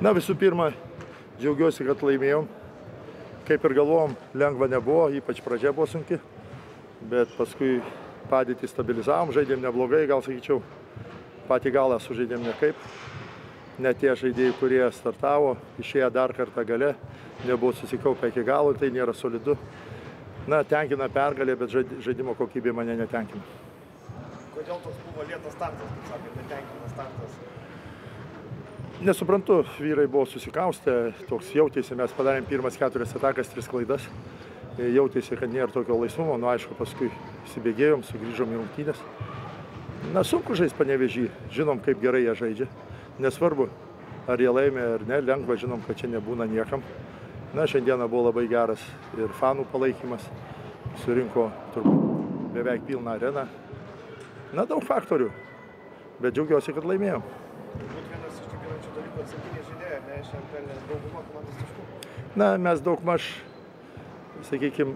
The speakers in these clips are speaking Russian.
Na visų pirma, džiaugiuosi, kad laimėjom. Kaip ir galvom, lengva nebuvo, ypač pradžia buvo sunki, bet paskui padėtį stabilizavom, žaidėm neblogai, gal sakyčiau, patį galą sužaidėm nekaip. Net tie žaidėjai, kurie startavo, išėję dar kartą gale, nebuvo susikaupę iki galo, tai nėra solidu. Na, tenkina pergalė, bet žaidimo kokybė mane netenkina. Kodėl toks buvo lėtas startas, kaip sakėte, netenkina startas? Nesuprantu, vyrai buvo susikaustę, toks jautėsi, mes padarėm pirmas keturias atakas, tris klaidas. Jautėsi, kad nėra tokio laisvumo, nu aišku, paskui įsibėgėjom, sugrįžom į rungtynės. Na, sunku žaisti panevežį, žinom, kaip gerai jie žaidžia. Nesvarbu, ar jie laimė ar ne, lengva, žinom, kad čia nebūna niekam. Na, šiandieną buvo labai geras ir fanų palaikymas, surinko turbūt beveik pilną areną. Na, daug faktorių, bet džiaugiuosi, kad laimėjom. Turbūt vienas iš dalykų atsakiniai žaidėjai, ne, šiandien pelnė daugumą komandos taškų. Na, mes daug maž, sakykime,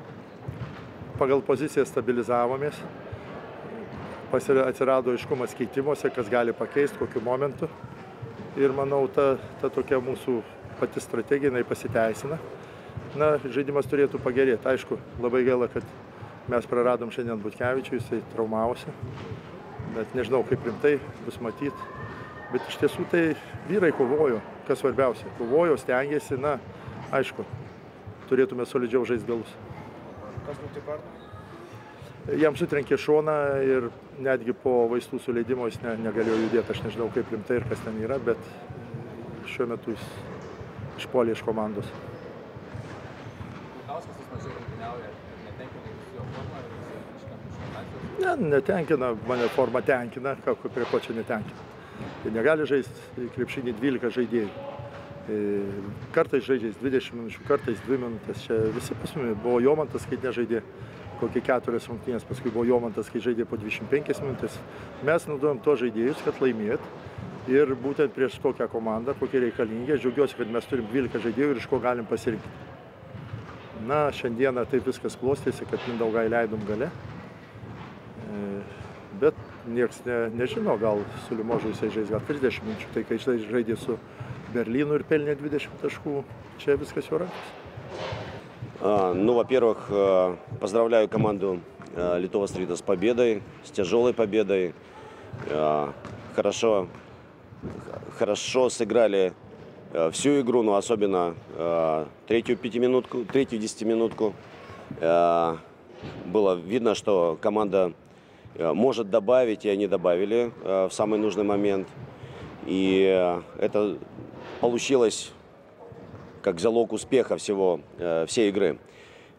pagal poziciją stabilizavomės. Atsirado aiškumas keitimuose, kas gali pakeisti, kokiu momentu. Ir manau, ta, ta tokia mūsų pati strategija, jinai pasiteisina. Na, žaidimas turėtų pagerėti. Aišku, labai gaila, kad mes praradom šiandien Butkevičių, jisai traumavosi. Bet nežinau, kaip rimtai bus matyti. Bet iš tiesų tai vyrai kovojo, kas svarbiausia. Kovojo, stengiasi, na, aišku, turėtume solidžiau žaisti galus. Kas nutiko? Jam sutrenkė šoną ir netgi po vaistų suleidimo jis ne, negalėjo judėti. Aš nežinau, kaip rimtai ir kas ten yra, bet šiuo metu jis išpolė iš komandos. Ne, netenkina, mane forma tenkina, ką, prie ko čia netenkina. Negali žaisti krepšinį 12 žaidėjų. E, Kartais žaidžiais 20 minučių, kartais 2 minutės. Čia visi pasmumi. Buvo Jomantas, kai nežaidė kokie keturias rungtynės, paskui buvo Jomantas, kai žaidė po 25 minutės. Mes naudojam to žaidėjus, kad laimėt. Ir būtent prieš tokią komandą, kokie reikalingi. Aš džiaugiuosi, kad mes turim 12 žaidėjų ir iš ko galim pasirinkti. Na, šiandieną taip viskas klostėsi, kad Mindaugą įleidom gale. E, Bet nieks ne, nežino, gal su Limožu jisai žais gal 30 minučių. Tai kai jisai žaidė su Berlynu ir pelnė 20 taškų, čia viskas jo rankos. А, Ну, во-первых, э, поздравляю команду э, Литова Стрита с победой, с тяжелой победой. Э, Хорошо, хорошо сыграли всю игру, но особенно третью пятиминутку, третью десятиминутку. Было видно, что команда может добавить, и они добавили э, в самый нужный момент. И э, это получилось как залог успеха всего, э, всей игры.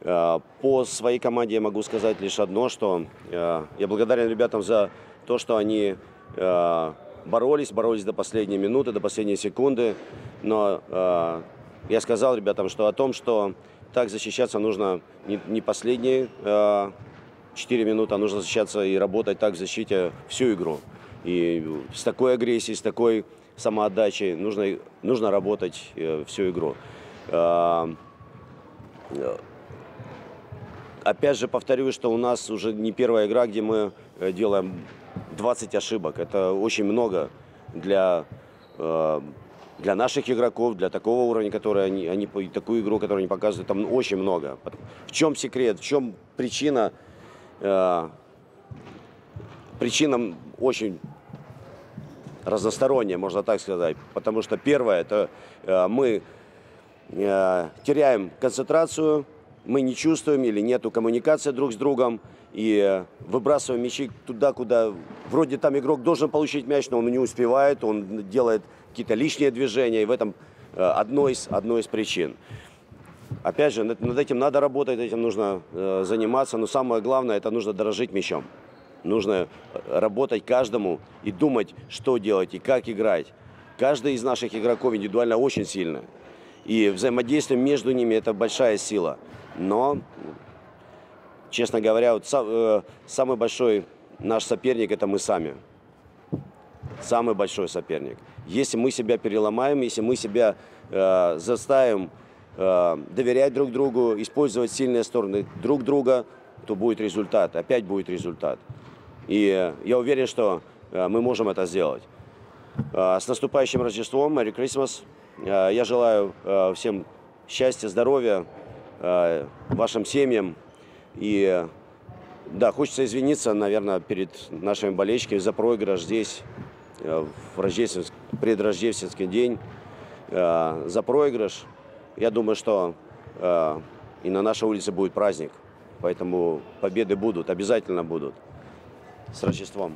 Э, По своей команде я могу сказать лишь одно, что э, я благодарен ребятам за то, что они э, боролись, боролись до последней минуты, до последней секунды. Но э, я сказал ребятам, что о том, что так защищаться нужно не, последние э, 4 минуты, а нужно защищаться и работать так в защите всю игру. И с такой агрессией, с такой самоотдачей нужно, нужно работать э, всю игру. Э, э, Опять же повторюсь, что у нас уже не первая игра, где мы э, делаем 20 ошибок. Это очень много для, для наших игроков, для такого уровня, который они, они такую игру, которую они показывают, там очень много. В чем секрет, в чем причина? Э, Причина очень разносторонняя, можно так сказать. Потому что первое, это э, мы э, теряем концентрацию, мы не чувствуем или нету коммуникации друг с другом и выбрасываем мячи туда, куда вроде там игрок должен получить мяч, но он не успевает, он делает какие-то лишние движения, и в этом одно из, одно из причин. Опять же, над, этим надо работать, этим нужно э, заниматься, но самое главное, это нужно дорожить мячом. Нужно э, работать каждому и думать, что делать и как играть. Каждый из наших игроков индивидуально очень сильный. И взаимодействие между ними – это большая сила. Но, честно говоря, вот са- э, самый большой наш соперник – это мы сами. Самый большой соперник. Если мы себя переломаем, если мы себя э, заставим доверять друг другу, использовать сильные стороны друг друга, то будет результат. Опять будет результат. И э, я уверен, что э, мы можем это сделать. А, С наступающим Рождеством, Merry Christmas. Я желаю всем счастья, здоровья, вашим семьям. И да, хочется извиниться, наверное, перед нашими болельщиками за проигрыш здесь, э, в рождественск- предрождественский день, э, за проигрыш. Я думаю, что э, и на нашей улице будет праздник, поэтому победы будут, обязательно будут. С Рождеством!